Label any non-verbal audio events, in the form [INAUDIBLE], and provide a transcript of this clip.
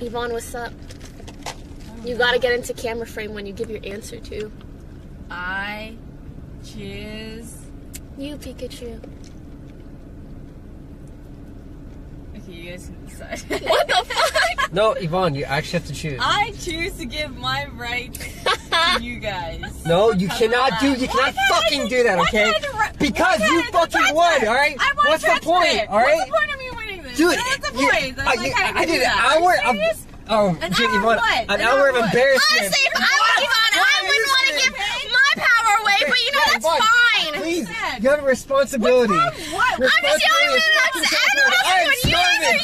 Yvonne, what's up? You gotta get into camera frame when you give your answer too. I choose. You, Pikachu. Okay, you guys can decide. [LAUGHS] What the fuck? [LAUGHS] No, Yvonne, you actually have to choose. I choose to give my right to [LAUGHS] you guys. No, you Because cannot of do. You Why cannot fucking do- do that, okay? can't I direct- Because you fucking transfer? won, all right? What's the point, all right? What's the point of me Dude, What's the point? I, Like, I, I did an hour of. Oh, An gee, hour of what? an An hour hour of what? embarrassment. Honestly, if I was Yvonne, I wouldn't want to give my power away, but you know Yeah, that's fine. Please, you have a responsibility. What? I'm just the only one that's animals I'm when you starving. answer,